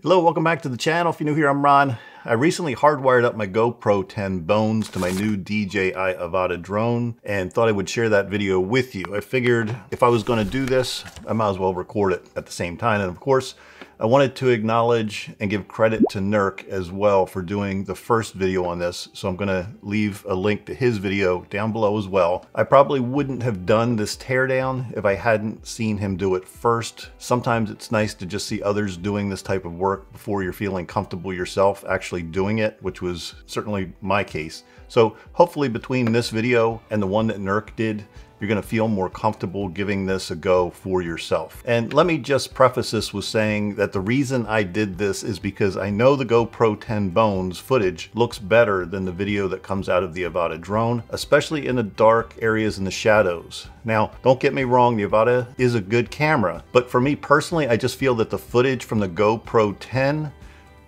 Hello, welcome back to the channel. If you're new here, I'm Ron. I recently hardwired up my GoPro 10 Bones to my new DJI Avata drone and thought I would share that video with you. I figured if I was gonna do this, I might as well record it at the same time. And of course, I wanted to acknowledge and give credit to Nurk as well for doing the first video on this. So I'm gonna leave a link to his video down below as well. I probably wouldn't have done this teardown if I hadn't seen him do it first. Sometimes it's nice to just see others doing this type of work before you're feeling comfortable yourself actually doing it, which was certainly my case. So hopefully between this video and the one that Nurk did, you're gonna feel more comfortable giving this a go for yourself. And let me just preface this with saying that the reason I did this is because I know the GoPro 10 Bones footage looks better than the video that comes out of the Avata drone, especially in the dark areas in the shadows. Now, don't get me wrong, the Avata is a good camera, but for me personally, I just feel that the footage from the GoPro 10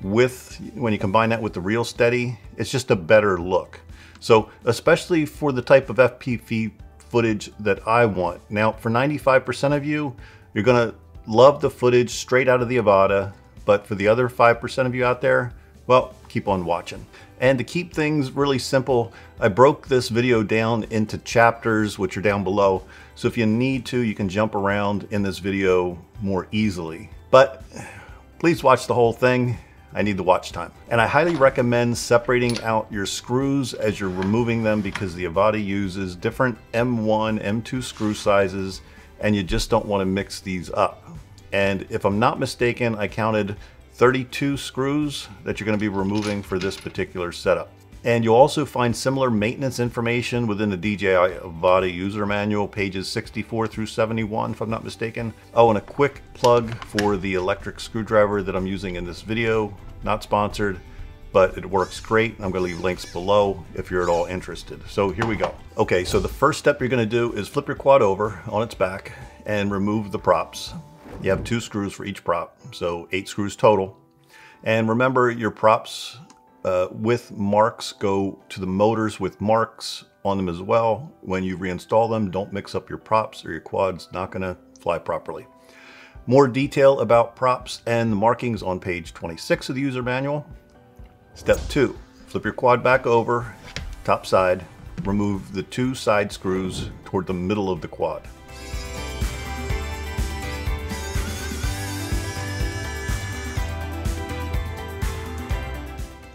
with, when you combine that with the ReelSteady, it's just a better look. So especially for the type of FPV footage that I want. Now, for 95% of you, you're gonna love the footage straight out of the Avata, but for the other 5% of you out there, well, keep on watching. And to keep things really simple, I broke this video down into chapters, which are down below. So if you need to, you can jump around in this video more easily. But please watch the whole thing. I need the watch time. And I highly recommend separating out your screws as you're removing them because the Avata uses different M1, M2 screw sizes and you just don't want to mix these up. And if I'm not mistaken, I counted 32 screws that you're going to be removing for this particular setup. And you'll also find similar maintenance information within the DJI Avata user manual, pages 64 through 71, if I'm not mistaken. Oh, and a quick plug for the electric screwdriver that I'm using in this video. Not sponsored, but it works great. I'm gonna leave links below if you're at all interested. So here we go. Okay, so the first step you're gonna do is flip your quad over on its back and remove the props. You have two screws for each prop, so eight screws total. And remember your props uh, with marks go to the motors with marks on them as well. When you reinstall them, don't mix up your props or your quad's not gonna fly properly. More detail about props and the markings on page 26 of the user manual. Step two, flip your quad back over, top side, remove the two side screws toward the middle of the quad.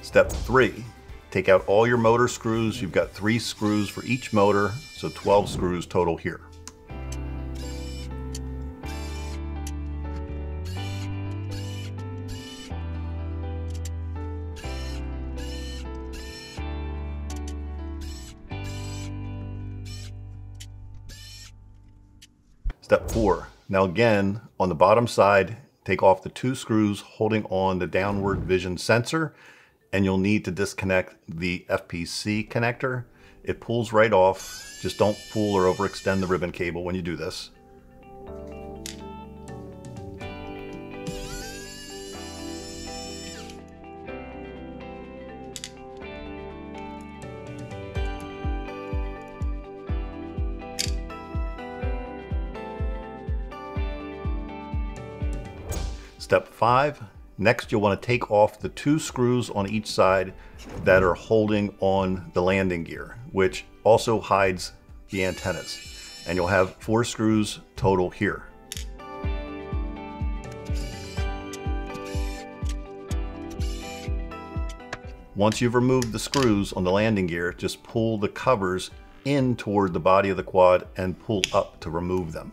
Step three, take out all your motor screws. You've got three screws for each motor, so 12 screws total here. Step four, now again, on the bottom side, take off the two screws holding on the downward vision sensor and you'll need to disconnect the FPC connector. It pulls right off. Just don't pull or overextend the ribbon cable when you do this. Step five, Next, you'll want to take off the two screws on each side that are holding on the landing gear, which also hides the antennas. And you'll have four screws total here. Once you've removed the screws on the landing gear, just pull the covers in toward the body of the quad and pull up to remove them.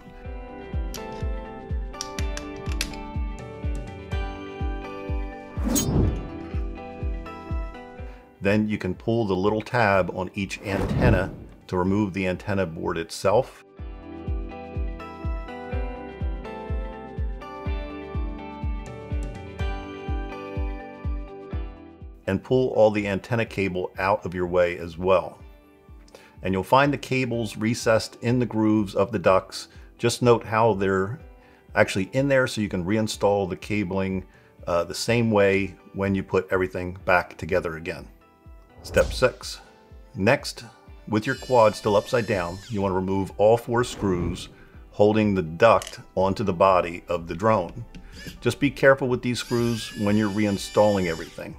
Then you can pull the little tab on each antenna to remove the antenna board itself. And pull all the antenna cable out of your way as well. And you'll find the cables recessed in the grooves of the ducts. Just note how they're actually in there so you can reinstall the cabling uh, the same way when you put everything back together again. Step six. Next, with your quad still upside down, you want to remove all four screws holding the duct onto the body of the drone. Just be careful with these screws when you're reinstalling everything.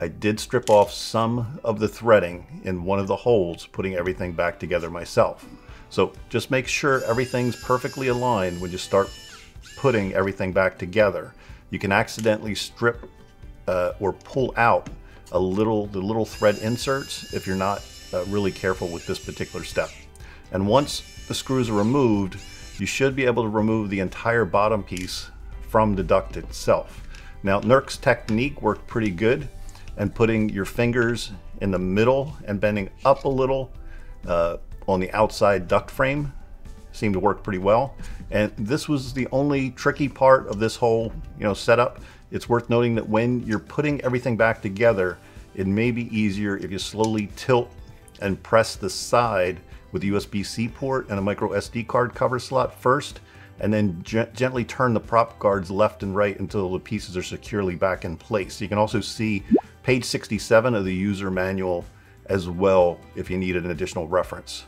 I did strip off some of the threading in one of the holes, putting everything back together myself. So just make sure everything's perfectly aligned when you start putting everything back together. You can accidentally strip uh, or pull out a little the little thread inserts if you're not uh, really careful with this particular step. And once the screws are removed, you should be able to remove the entire bottom piece from the duct itself. Now, Nurk's technique worked pretty good, and putting your fingers in the middle and bending up a little uh, on the outside duct frame seemed to work pretty well. And this was the only tricky part of this whole you know setup. It's worth noting that when you're putting everything back together, it may be easier if you slowly tilt and press the side with the USB-C port and a micro SD card cover slot first, and then gently turn the prop guards left and right until the pieces are securely back in place. You can also see page 67 of the user manual as well if you needed an additional reference.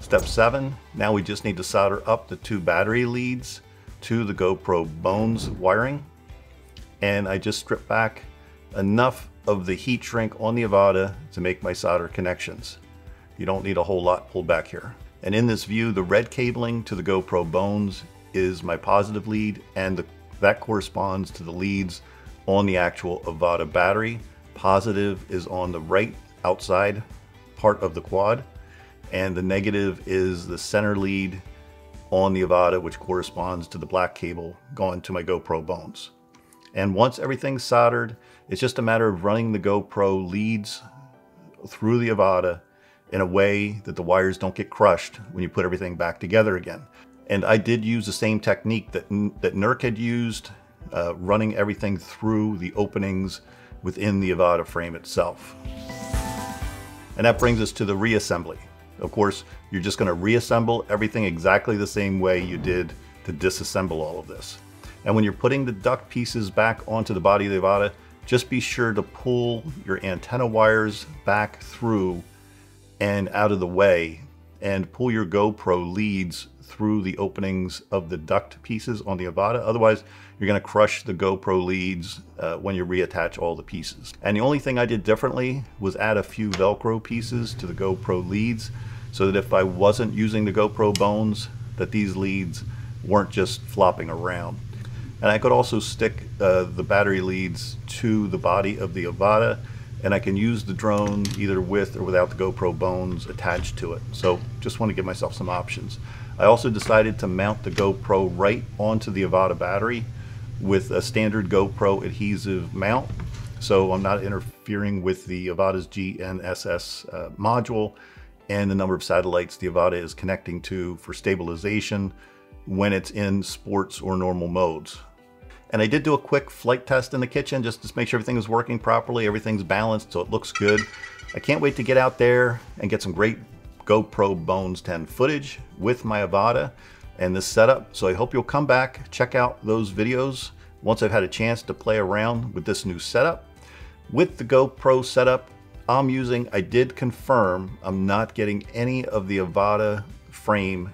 Step seven, now we just need to solder up the two battery leads to the GoPro Bones wiring. And I just strip back enough of the heat shrink on the Avata to make my solder connections. You don't need a whole lot pulled back here. And in this view, the red cabling to the GoPro Bones is my positive lead and the, that corresponds to the leads on the actual Avata battery. Positive is on the right outside part of the quad and the negative is the center lead on the Avata which corresponds to the black cable going to my GoPro Bones. And once everything's soldered, it's just a matter of running the GoPro leads through the Avata in a way that the wires don't get crushed when you put everything back together again. And I did use the same technique that, that Nurk had used, uh, running everything through the openings within the Avata frame itself. And that brings us to the reassembly. Of course, you're just going to reassemble everything exactly the same way you did to disassemble all of this. And when you're putting the duct pieces back onto the body of the Avata, just be sure to pull your antenna wires back through and out of the way and pull your GoPro leads through the openings of the duct pieces on the Avata. Otherwise, you're going to crush the GoPro leads uh, when you reattach all the pieces. And the only thing I did differently was add a few Velcro pieces to the GoPro leads so that if I wasn't using the GoPro bones, that these leads weren't just flopping around. And I could also stick uh, the battery leads to the body of the Avata, and I can use the drone either with or without the GoPro bones attached to it. So just want to give myself some options. I also decided to mount the GoPro right onto the Avata battery with a standard GoPro adhesive mount. So I'm not interfering with the Avata's GNSS uh, module and the number of satellites the Avata is connecting to for stabilization when it's in sports or normal modes. And I did do a quick flight test in the kitchen just to make sure everything is working properly, everything's balanced, so it looks good. I can't wait to get out there and get some great GoPro Bones 10 footage with my Avata and this setup. So I hope you'll come back, check out those videos once I've had a chance to play around with this new setup. With the GoPro setup I'm using, I did confirm I'm not getting any of the Avata frame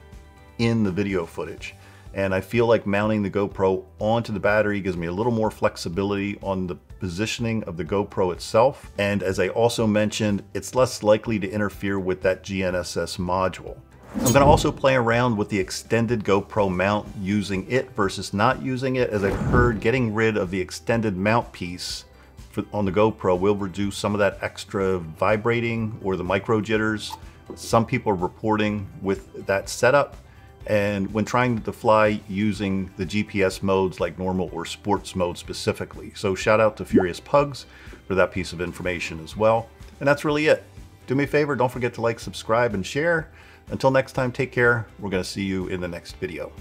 in the video footage and I feel like mounting the GoPro onto the battery gives me a little more flexibility on the positioning of the GoPro itself. And as I also mentioned, it's less likely to interfere with that GNSS module. I'm to also play around with the extended GoPro mount using it versus not using it as I've heard getting rid of the extended mount piece for, on the GoPro will reduce some of that extra vibrating or the micro jitters. Some people are reporting with that setup and when trying to fly using the GPS modes like normal or sports mode specifically. So shout out to Furious Pugs for that piece of information as well. And that's really it. Do me a favor, don't forget to like, subscribe, and share. Until next time, take care. We're going to see you in the next video.